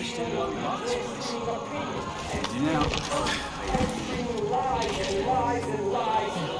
understand why we bought this place. I do now.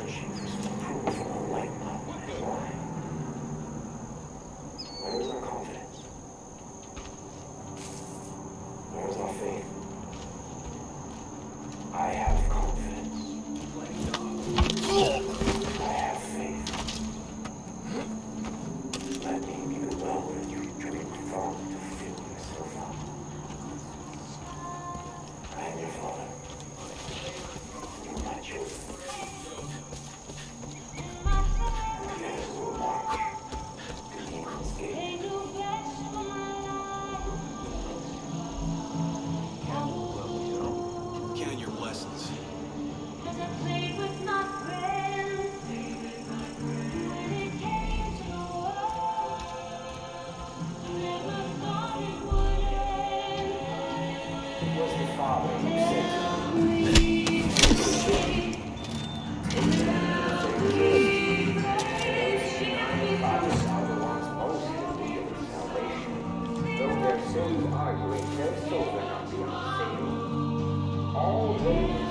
issues. Amen.